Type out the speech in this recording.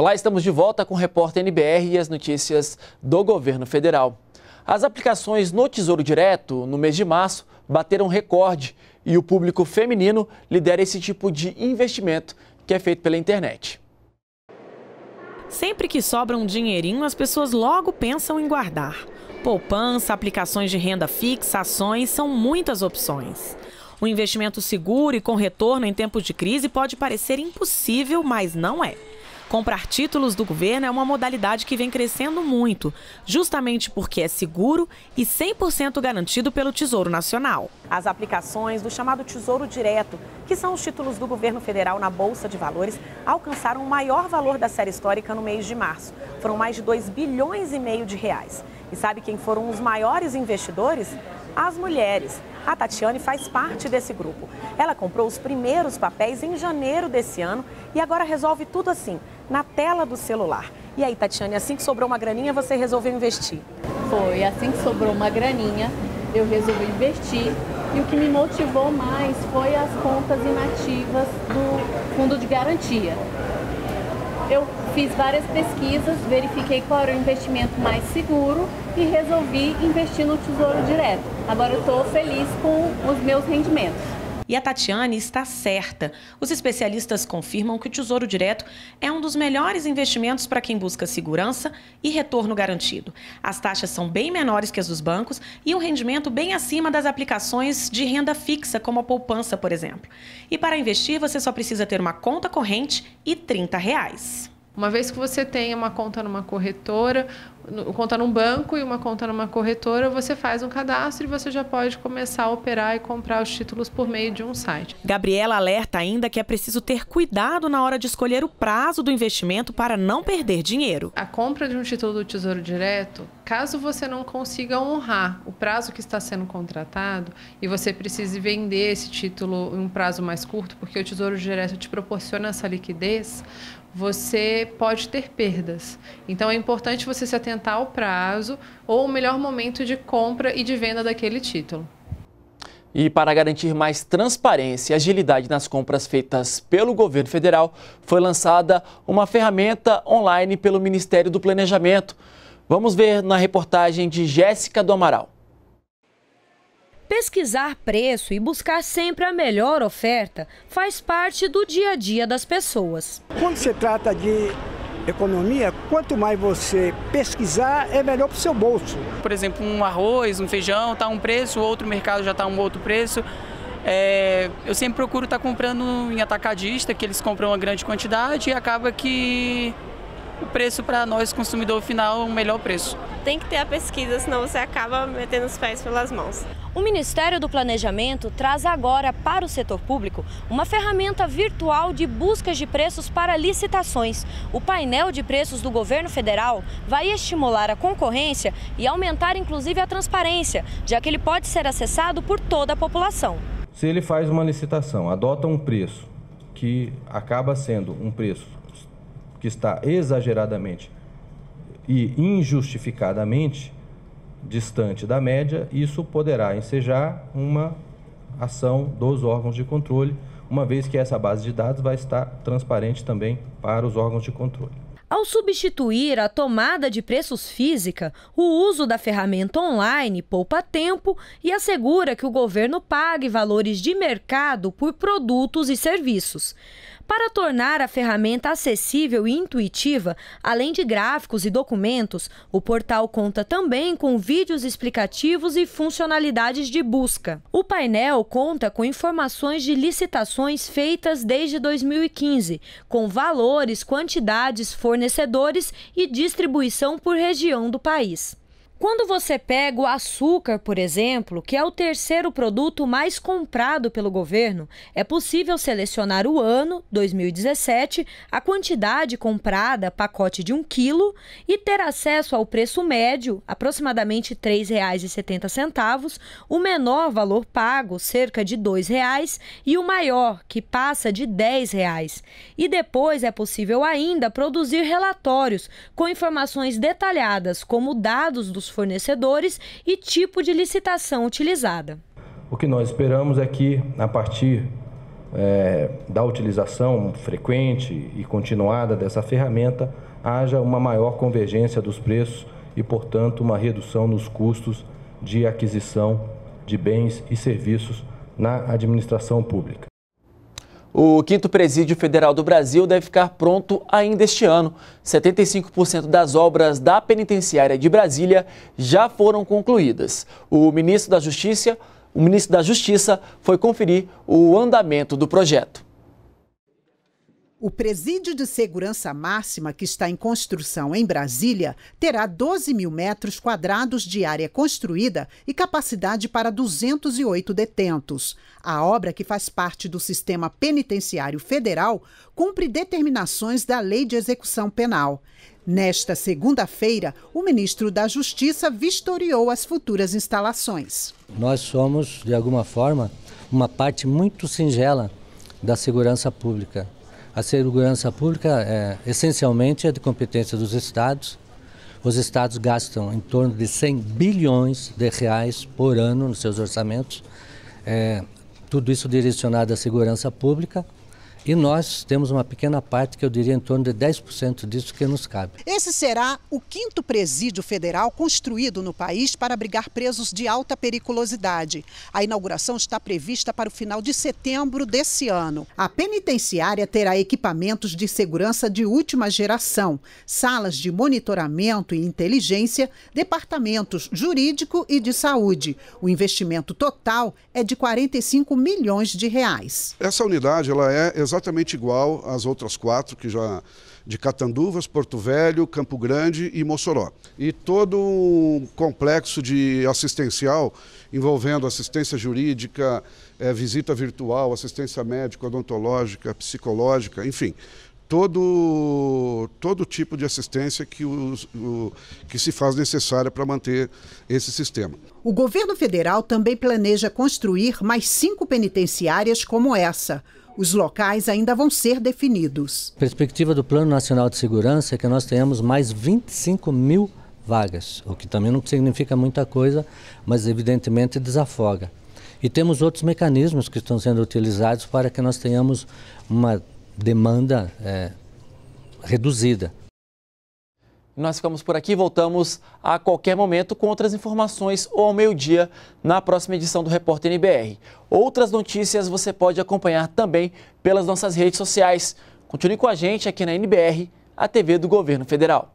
Olá, estamos de volta com o repórter NBR e as notícias do governo federal. As aplicações no Tesouro Direto, no mês de março, bateram recorde e o público feminino lidera esse tipo de investimento que é feito pela internet. Sempre que sobra um dinheirinho, as pessoas logo pensam em guardar. Poupança, aplicações de renda fixa, ações, são muitas opções. O investimento seguro e com retorno em tempos de crise pode parecer impossível, mas não é. Comprar títulos do governo é uma modalidade que vem crescendo muito, justamente porque é seguro e 100% garantido pelo Tesouro Nacional. As aplicações do chamado Tesouro Direto, que são os títulos do governo federal na Bolsa de Valores, alcançaram o maior valor da série histórica no mês de março. Foram mais de 2 bilhões e meio de reais. E sabe quem foram os maiores investidores? As mulheres. A Tatiane faz parte desse grupo. Ela comprou os primeiros papéis em janeiro desse ano e agora resolve tudo assim, na tela do celular. E aí, Tatiane, assim que sobrou uma graninha, você resolveu investir? Foi, assim que sobrou uma graninha, eu resolvi investir. E o que me motivou mais foi as contas inativas do fundo de garantia. Eu fiz várias pesquisas, verifiquei qual era o investimento mais seguro e resolvi investir no Tesouro Direto. Agora eu estou feliz com os meus rendimentos. E a Tatiane está certa. Os especialistas confirmam que o Tesouro Direto é um dos melhores investimentos para quem busca segurança e retorno garantido. As taxas são bem menores que as dos bancos e um rendimento bem acima das aplicações de renda fixa, como a poupança, por exemplo. E para investir, você só precisa ter uma conta corrente e 30 reais. Uma vez que você tenha uma conta numa corretora, conta num banco e uma conta numa corretora, você faz um cadastro e você já pode começar a operar e comprar os títulos por meio de um site. Gabriela alerta ainda que é preciso ter cuidado na hora de escolher o prazo do investimento para não perder dinheiro. A compra de um título do Tesouro Direto, caso você não consiga honrar o prazo que está sendo contratado e você precise vender esse título em um prazo mais curto, porque o Tesouro Direto te proporciona essa liquidez, você pode ter perdas. Então é importante você se atentar ao prazo ou o melhor momento de compra e de venda daquele título. E para garantir mais transparência e agilidade nas compras feitas pelo governo federal, foi lançada uma ferramenta online pelo Ministério do Planejamento. Vamos ver na reportagem de Jéssica do Amaral. Pesquisar preço e buscar sempre a melhor oferta faz parte do dia a dia das pessoas. Quando se trata de economia, quanto mais você pesquisar, é melhor para o seu bolso. Por exemplo, um arroz, um feijão está um preço, o outro mercado já está um outro preço. É, eu sempre procuro estar tá comprando em atacadista, que eles compram uma grande quantidade e acaba que o preço para nós, consumidor final, é o melhor preço. Tem que ter a pesquisa, senão você acaba metendo os pés pelas mãos. O Ministério do Planejamento traz agora para o setor público uma ferramenta virtual de buscas de preços para licitações. O painel de preços do governo federal vai estimular a concorrência e aumentar inclusive a transparência, já que ele pode ser acessado por toda a população. Se ele faz uma licitação, adota um preço que acaba sendo um preço que está exageradamente e injustificadamente distante da média, isso poderá ensejar uma ação dos órgãos de controle, uma vez que essa base de dados vai estar transparente também para os órgãos de controle. Ao substituir a tomada de preços física, o uso da ferramenta online poupa tempo e assegura que o governo pague valores de mercado por produtos e serviços. Para tornar a ferramenta acessível e intuitiva, além de gráficos e documentos, o portal conta também com vídeos explicativos e funcionalidades de busca. O painel conta com informações de licitações feitas desde 2015, com valores, quantidades, fornecedores e distribuição por região do país. Quando você pega o açúcar, por exemplo, que é o terceiro produto mais comprado pelo governo, é possível selecionar o ano, 2017, a quantidade comprada, pacote de um quilo, e ter acesso ao preço médio, aproximadamente R$ 3,70, o menor valor pago, cerca de R$ 2,00, e o maior, que passa de R$ 10,00. E depois é possível ainda produzir relatórios com informações detalhadas, como dados dos fornecedores e tipo de licitação utilizada. O que nós esperamos é que, a partir é, da utilização frequente e continuada dessa ferramenta, haja uma maior convergência dos preços e, portanto, uma redução nos custos de aquisição de bens e serviços na administração pública. O quinto presídio federal do Brasil deve ficar pronto ainda este ano. 75% das obras da penitenciária de Brasília já foram concluídas. O ministro da Justiça, o ministro da Justiça foi conferir o andamento do projeto. O presídio de segurança máxima, que está em construção em Brasília, terá 12 mil metros quadrados de área construída e capacidade para 208 detentos. A obra, que faz parte do sistema penitenciário federal, cumpre determinações da Lei de Execução Penal. Nesta segunda-feira, o ministro da Justiça vistoriou as futuras instalações. Nós somos, de alguma forma, uma parte muito singela da segurança pública a segurança pública é, essencialmente é de competência dos estados. Os estados gastam em torno de 100 bilhões de reais por ano nos seus orçamentos. É, tudo isso direcionado à segurança pública. E nós temos uma pequena parte, que eu diria em torno de 10% disso que nos cabe. Esse será o quinto presídio federal construído no país para abrigar presos de alta periculosidade. A inauguração está prevista para o final de setembro desse ano. A penitenciária terá equipamentos de segurança de última geração, salas de monitoramento e inteligência, departamentos jurídico e de saúde. O investimento total é de 45 milhões de reais. Essa unidade ela é exatamente igual às outras quatro que já de Catanduvas, Porto Velho, Campo Grande e Mossoró. E todo um complexo de assistencial envolvendo assistência jurídica, é, visita virtual, assistência médica, odontológica, psicológica, enfim, todo, todo tipo de assistência que, os, o, que se faz necessária para manter esse sistema. O governo federal também planeja construir mais cinco penitenciárias como essa. Os locais ainda vão ser definidos. A perspectiva do Plano Nacional de Segurança é que nós tenhamos mais 25 mil vagas, o que também não significa muita coisa, mas evidentemente desafoga. E temos outros mecanismos que estão sendo utilizados para que nós tenhamos uma demanda é, reduzida. Nós ficamos por aqui, voltamos a qualquer momento com outras informações ou ao meio-dia na próxima edição do Repórter NBR. Outras notícias você pode acompanhar também pelas nossas redes sociais. Continue com a gente aqui na NBR, a TV do Governo Federal.